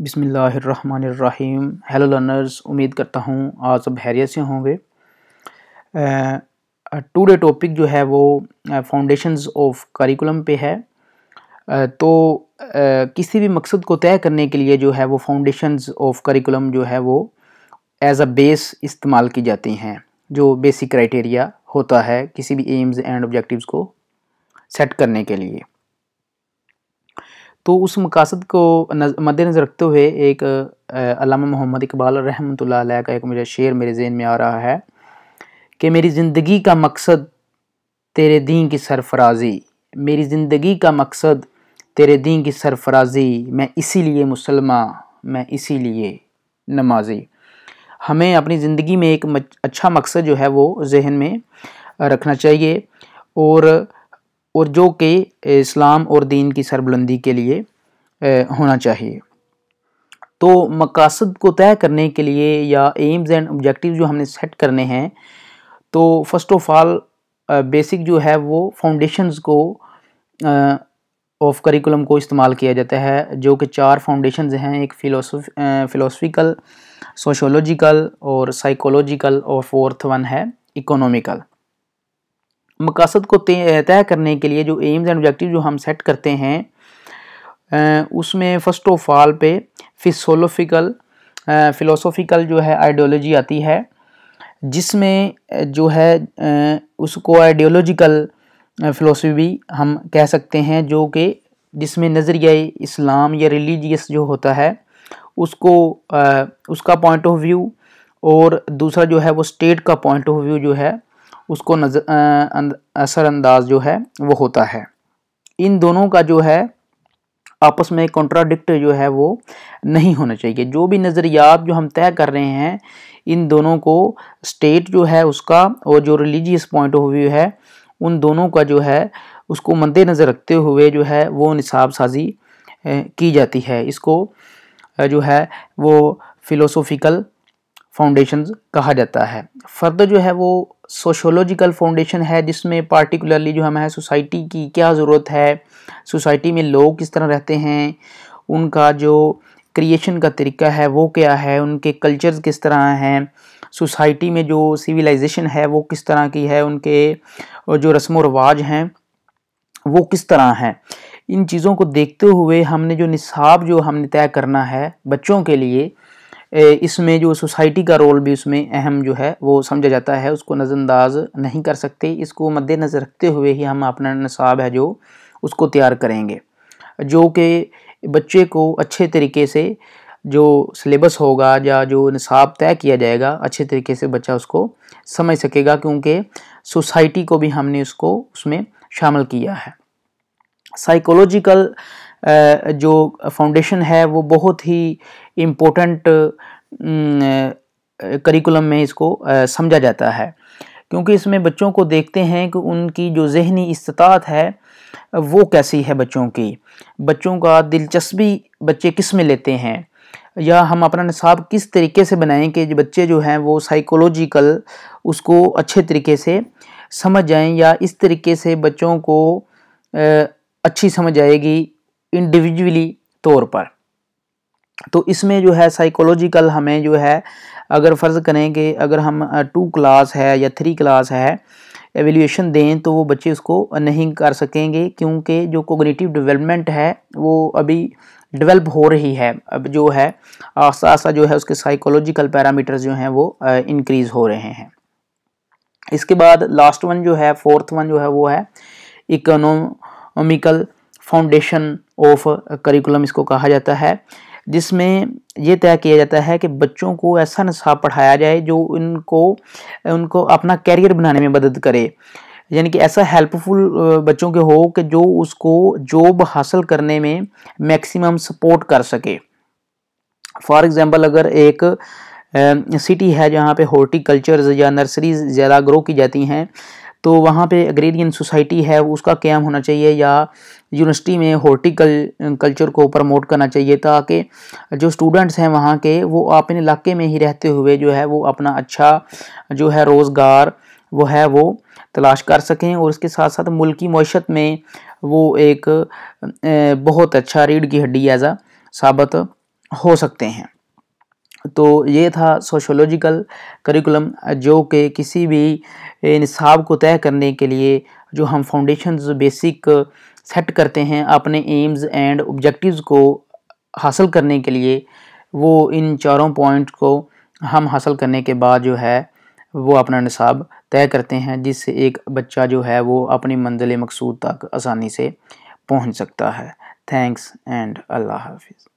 बिसमीम hello learners उम्मीद करता हूँ आज सब हैरियत से होंगे। टुडे टॉपिक जो है वो फाउंडेशंस ऑफ़ करिकुलम पे है। तो किसी भी मकसद को तय करने के लिए जो है वो फाउंडेशंस ऑफ़ करिकुलम जो है वो एज अ बेस इस्तेमाल की जाती हैं। जो बेसिक क्राइटेरिया होता है किसी भी एम्स एंड ऑब्जेक्टिव्स को सेट करने के लिए। तो उस मकासद को मद्देनज़र रखते हुए एक अलामा मोहम्मद इकबाल रहमत का एक मुझे शेर मेरे जहन में आ रहा है कि मेरी ज़िंदगी का मकसद तेरे दीन की सरफराजी, मेरी ज़िंदगी का मकसद तेरे दीन की सरफराजी, मैं इसीलिए मुसलमान मैं इसीलिए नमाजी। हमें अपनी ज़िंदगी में एक अच्छा मकसद जो है वो जहन में रखना चाहिए और और जो कि इस्लाम और दीन की सरबुलंदी के लिए होना चाहिए। तो मकासद को तय करने के लिए या एम्स एंड ऑब्जेक्टिव जो हमने सेट करने हैं तो फ़र्स्ट ऑफ़ ऑल बेसिक जो है वो फाउंडेशंस को ऑफ़ करिकुलम को इस्तेमाल किया जाता है, जो कि चार फाउंडेशंस हैं, एक फ़िलोसफिकल सोशोलॉजिकल और साइकोलॉजिकल और फोर्थ वन है इकोनॉमिकल मकासद को तय करने के लिए जो एम्स एंड ऑब्जेक्टिव जो हम सेट करते हैं उसमें फ़र्स्ट ऑफ़ ऑल पे फिसोलोफिकल फ़िलोसोफिकल जो है आइडियोलॉजी आती है, जिसमें जो है उसको आइडियोलॉजिकल फ़िलोसफी भी हम कह सकते हैं जो कि जिसमें नज़रिया इस्लाम या रिलीजियस जो होता है, उसको उसका पॉइंट ऑफ़ व्यू और दूसरा जो है वो स्टेट का पॉइंट ऑफ़ व्यू जो है उसको नज़र असरअंदाज जो है, वो होता है। इन दोनों का जो है, आपस में कॉन्ट्राडिक्ट जो है, वो नहीं होना चाहिए। जो भी नज़रियात जो हम तय कर रहे हैं, इन दोनों को स्टेट जो है, उसका और जो रिलीजियस पॉइंट ऑफ़ व्यू है, उन दोनों का जो है, उसको मद्देनज़र रखते हुए जो है, वो निसाब साजी की जाती है। इसको जो है, वो फ़िलोसोफ़िकल फाउंडेशन कहा जाता है। फर्दर जो है वो सोशोलॉजिकल फाउंडेशन है, जिसमें पार्टिकुलरली जो हमें सोसाइटी की क्या ज़रूरत है सोसाइटी में लोग किस तरह रहते हैं, उनका जो क्रिएशन का तरीका है वो क्या है, उनके कल्चर्स किस तरह हैं सोसाइटी में जो सिविलाइजेशन है वो किस तरह की है, उनके जो रस्म व रवाज हैं वो किस तरह हैं। इन चीज़ों को देखते हुए हमने जो निसाब जो हमने तय करना है बच्चों के लिए इसमें जो सोसाइटी का रोल भी उसमें अहम जो है, वो समझा जाता है। उसको नज़रअंदाज नहीं कर सकते। इसको मद्देनज़र रखते हुए ही हम अपना नसाब है जो उसको तैयार करेंगे। जो कि बच्चे को अच्छे तरीके से जो सिलेबस होगा या जो निसाब तय किया जाएगा, अच्छे तरीके से बच्चा उसको समझ सकेगा, क्योंकि सोसाइटी को भी हमने उसको उसमें शामिल किया है। साइकोलॉजिकल जो फाउंडेशन है, वो बहुत ही इम्पोर्टेंट करिकुलम में इसको समझा जाता है। क्योंकि इसमें बच्चों को देखते हैं कि उनकी जो जहनी इस्तात है, वो कैसी है बच्चों की। बच्चों का दिलचस्पी बच्चे किसमें लेते हैं? या हम अपना निसाब किस तरीके से बनाएँ कि बच्चे जो हैं, वो साइकोलॉजिकल उसको अच्छे तरीके से समझ जाएँ या इस तरीके से बच्चों को अच्छी समझ आएगी इंडिविजुअली तौर पर। तो इसमें जो है साइकोलॉजिकल हमें जो है, अगर फ़र्ज़ करें कि अगर हम टू क्लास है या थ्री क्लास है एवेल्यूशन दें तो वो बच्चे उसको नहीं कर सकेंगे क्योंकि जो कोग्निटिव डेवलपमेंट है, वो अभी डेवलप हो रही है। अब जो है आस्ता आस्ता जो है उसके साइकोलॉजिकल पैरामीटर्स जो हैं वो इंक्रीज़ हो रहे हैं। इसके बाद लास्ट वन जो है फोर्थ वन जो है वो है इकोनॉमिकल फाउंडेशन ऑफ़ करिकुलम इसको कहा जाता है, जिसमें ये तय किया जाता है कि बच्चों को ऐसा नसाब पढ़ाया जाए जो उनको उनको अपना कैरियर बनाने में मदद करे। यानी कि ऐसा हेल्पफुल बच्चों के हो कि जो उसको जॉब हासिल करने में मैक्सिमम सपोर्ट कर सके। फॉर एग्ज़ाम्पल अगर एक सिटी है जहाँ पे हॉर्टिकल्चर या नर्सरीज ज़्यादा ग्रो की जाती हैं तो वहाँ पे अग्रेरियन सोसाइटी है, उसका क्याम होना चाहिए या यूनिवर्सिटी में हॉर्टिकल कल्चर को प्रमोट करना चाहिए ताकि जो स्टूडेंट्स हैं वहाँ के, वो अपने इलाके में ही रहते हुए जो है, वो अपना अच्छा जो है रोज़गार, वो है, वो तलाश कर सकें और उसके साथ साथ मुल्की मीशत में वो एक बहुत अच्छा रीढ़ की हड्डी एज़ साबित हो सकते हैं। तो ये था सोशोलॉजिकल करिकुलम जो कि किसी भी निसाब को तय करने के लिए जो हम फाउंडेशन बेसिक सेट करते हैं, अपने एम्स एंड ऑब्जेक्टिव्स को हासिल करने के लिए, वो इन चारों पॉइंट को हम हासिल करने के बाद जो है, वो अपना निसाब तय करते हैं, जिससे एक बच्चा जो है, वो अपनी मंजिल मकसूद तक आसानी से पहुँच सकता है। थैंक्स एंड अल्लाह हाफिज़